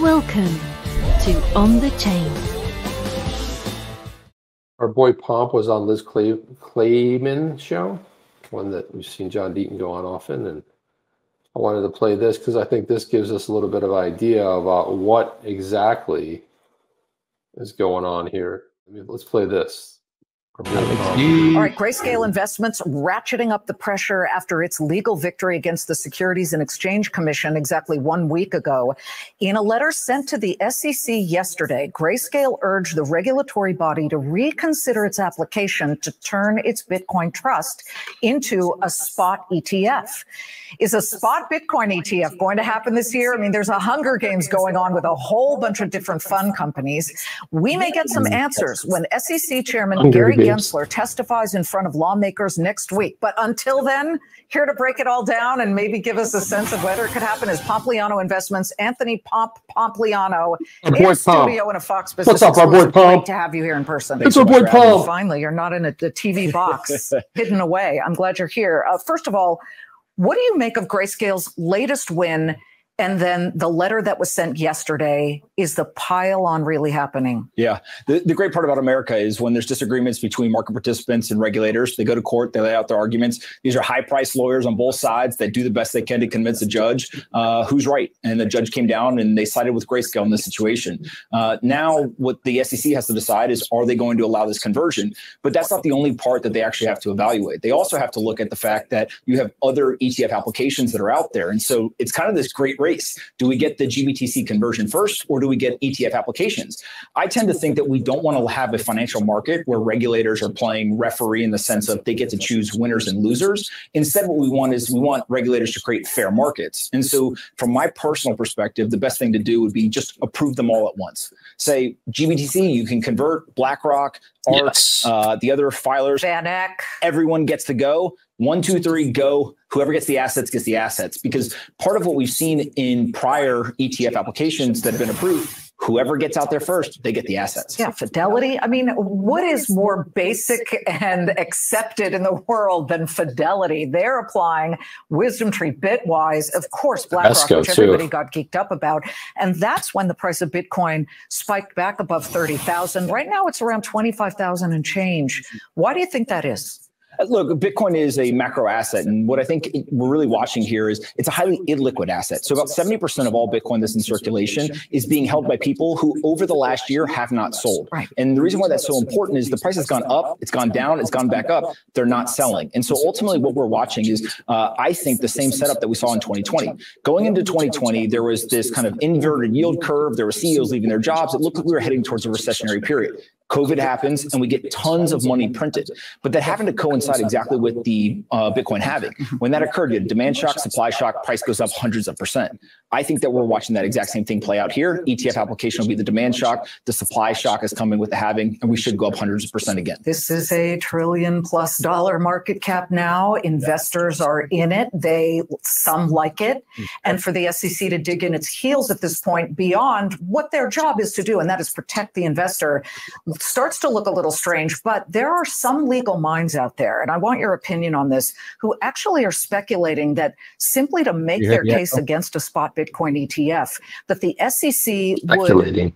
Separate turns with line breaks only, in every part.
Welcome to On the Chain.
Our boy Pomp was on Liz Clay- Claman show, one that we've seen John Deaton go on often, and I wanted to play this because I think this gives us a little bit of idea about what exactly is going on here. I mean, let's play this. Our boy Pomp.
All right, Grayscale Investments ratcheting up the pressure after its legal victory against the Securities and Exchange Commission exactly one week ago. In a letter sent to the SEC yesterday, Grayscale urged the regulatory body to reconsider its application to turn its Bitcoin trust into a spot ETF. Is a spot Bitcoin ETF going to happen this year? I mean, there's a Hunger Games going on with a whole bunch of different fund companies. We may get some hmm. answers when SEC Chairman
Hunger
Gary
Games.
Gensler testifies in front of lawmakers next week. But until then, here to break it all down and maybe give us a sense of whether it could happen is Pompliano Investments, Anthony Pomp Pompliano
Our
in
boy
studio
Pomp.
in a Fox Business.
What's up, our boy
exclusive. Great to have you here in person.
It's our boy Pomp.
Finally, you're not in a, the TV box hidden away. I'm glad you're here. Uh, first of all, what do you make of Grayscale's latest win? And then the letter that was sent yesterday is the pile on really happening?
Yeah. The, the great part about America is when there's disagreements between market participants and regulators, they go to court, they lay out their arguments. These are high priced lawyers on both sides that do the best they can to convince the judge uh, who's right. And the judge came down and they sided with Grayscale in this situation. Uh, now, what the SEC has to decide is are they going to allow this conversion? But that's not the only part that they actually have to evaluate. They also have to look at the fact that you have other ETF applications that are out there. And so it's kind of this great race. Do we get the GBTC conversion first or do we get ETF applications? I tend to think that we don't want to have a financial market where regulators are playing referee in the sense of they get to choose winners and losers. Instead, what we want is we want regulators to create fair markets. And so, from my personal perspective, the best thing to do would be just approve them all at once. Say, GBTC, you can convert BlackRock, ARK,
Yes.
uh, the other filers,
Van Eck.
everyone gets to go. One, two, three, go. Whoever gets the assets gets the assets. Because part of what we've seen in prior ETF applications that have been approved, whoever gets out there first, they get the assets.
Yeah, fidelity. I mean, what is more basic and accepted in the world than fidelity? They're applying Wisdom Tree Bitwise, of course, BlackRock,
Esco,
which
too.
everybody got geeked up about. And that's when the price of Bitcoin spiked back above 30,000. Right now, it's around 25,000 and change. Why do you think that is?
Look, Bitcoin is a macro asset. And what I think we're really watching here is it's a highly illiquid asset. So about 70% of all Bitcoin that's in circulation is being held by people who over the last year have not sold.
Right.
And the reason why that's so important is the price has gone up, it's gone down, it's gone back up. They're not selling. And so ultimately what we're watching is, uh, I think, the same setup that we saw in 2020. Going into 2020, there was this kind of inverted yield curve. There were CEOs leaving their jobs. It looked like we were heading towards a recessionary period. COVID happens and we get tons of money printed. But that happened to coincide exactly with the uh, Bitcoin halving. When that occurred, you had demand shock, supply shock, price goes up hundreds of percent. I think that we're watching that exact same thing play out here. ETF application will be the demand shock. The supply shock is coming with the halving, and we should go up hundreds of percent again.
This is a trillion plus dollar market cap now. Investors are in it. They some like it. And for the SEC to dig in its heels at this point beyond what their job is to do, and that is protect the investor, starts to look a little strange. But there are some legal minds out there, and I want your opinion on this, who actually are speculating that simply to make
You
their
yeah.
case against a spot Bitcoin ETF, that the SEC would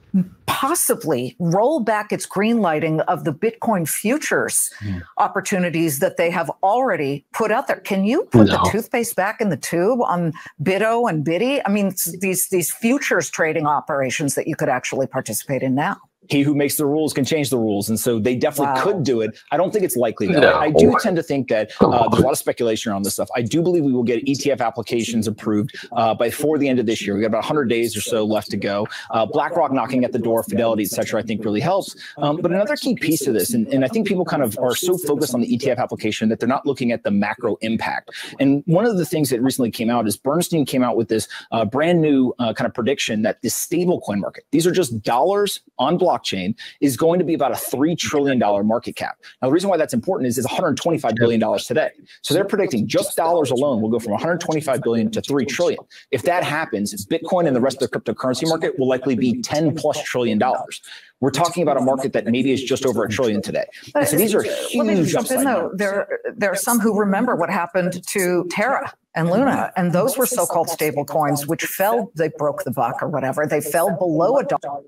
possibly roll back its green lighting of the Bitcoin futures hmm. opportunities that they have already put out there. Can you put the toothpaste back in the tube on BITO and BITI? I mean, these these futures trading operations that you could actually participate in now.
He who makes the rules can change the rules. And so they definitely
Wow.
could do it. I don't think it's likely though.
No.
I, I do tend to think that uh, there's a lot of speculation around this stuff. I do believe we will get ETF applications approved uh, by before the end of this year. We've got about 100 days or so left to go. Uh, BlackRock knocking at the door, Fidelity, et cetera, I think really helps. Um, but another key piece to this, and, and I think people kind of are so focused on the ETF application that they're not looking at the macro impact. And one of the things that recently came out is Bernstein came out with this uh, brand new uh, kind of prediction that this stable coin market, these are just dollars on block blockchain is going to be about a $3 trillion market cap. Now, the reason why that's important is it's $125 billion today. So they're predicting just dollars alone will go from 125 billion to 3 trillion. If that happens, Bitcoin and the rest of the cryptocurrency market will likely be 10 plus trillion dollars. We're talking about a market that maybe is just over a trillion today. And so these are huge.
Let in, though. There, there are some who remember what happened to Terra and Luna, and those were so-called stable coins, which fell. They broke the buck or whatever. They fell below a dollar.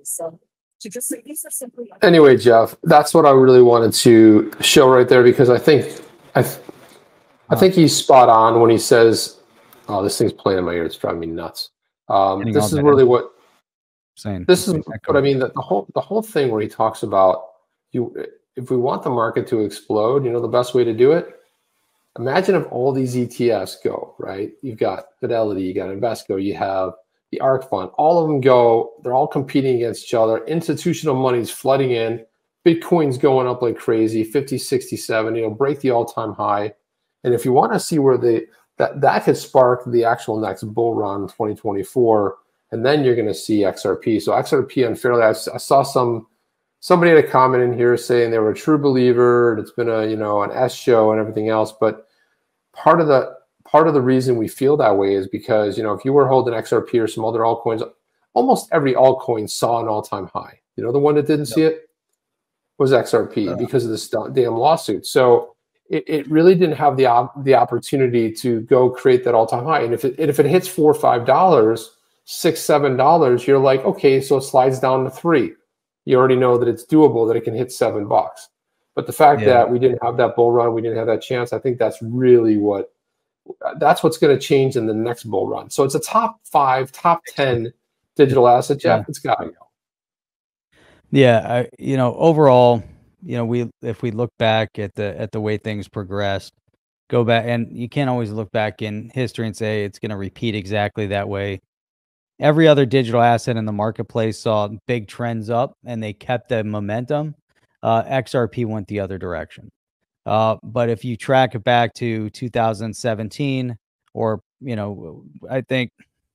Anyway, Jeff, that's what I really wanted to show right there because I think I, th- I think he's spot on when he says, "Oh, this thing's playing in my ear. It's driving me nuts." Um, this is really what saying. This is what I mean. That the whole the whole thing where he talks about you, if we want the market to explode, you know, the best way to do it. Imagine if all these ETFs go right. You've got Fidelity, you got Invesco, you have the ARK Fund. All of them go. They're all competing against each other. Institutional money's flooding in. Bitcoin's going up like crazy, 50, 60, 70. It'll break the all-time high. And if you want to see where the that that could spark the actual next bull run in 2024 and then you're going to see XRP. So XRP unfairly, I, I, saw some somebody had a comment in here saying they were a true believer and it's been a you know an S show and everything else. But part of the part of the reason we feel that way is because you know if you were holding XRP or some other altcoins, almost every altcoin saw an all time high. You know the one that didn't see it was XRP uh-huh. because of this damn lawsuit. So it, it really didn't have the op- the opportunity to go create that all time high. And if it if it hits four or five dollars six, seven dollars, you're like, okay, so it slides down to three. You already know that it's doable, that it can hit seven bucks. But the fact yeah. that we didn't have that bull run, we didn't have that chance, I think that's really what that's what's going to change in the next bull run. So it's a top five, top 10 digital asset, Jeff. Yeah. It's got to go.
Yeah. I, you know, overall, you know, we, if we look back at the, at the way things progressed, go back and you can't always look back in history and say it's going to repeat exactly that way every other digital asset in the marketplace saw big trends up and they kept the momentum. Uh, XRP went the other direction. Uh, but if you track it back to 2017, or, you know, I think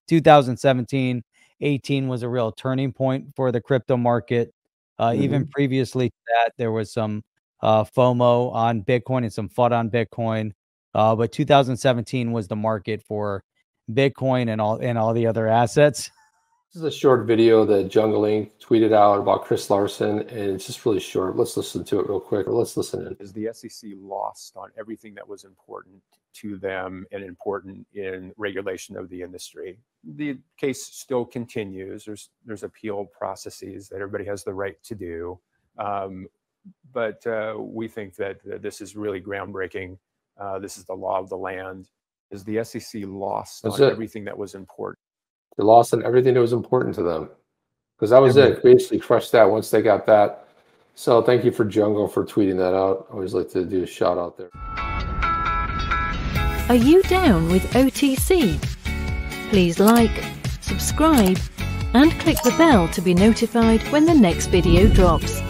2017, 18 was a real turning point for the crypto market. Uh, mm-hmm. Even previously to that, there was some uh, FOMO on Bitcoin and some FUD on Bitcoin. Uh, but 2017 was the market for Bitcoin and all and all the other assets.
This is a short video that Jungle Inc. tweeted out about Chris Larsen, and it's just really short. Let's listen to it real quick. Let's listen in.
Is the SEC lost on everything that was important to them and important in regulation of the industry? The case still continues. There's there's appeal processes that everybody has the right to do, um, but uh, we think that, that this is really groundbreaking. Uh, this is the law of the land is the SEC lost That's on it. everything that was important.
They lost on everything that was important to them because that was it. Basically, crushed that once they got that. So thank you for Jungle for tweeting that out. I always like to do a shout out there.
Are you down with OTC? Please like, subscribe, and click the bell to be notified when the next video drops.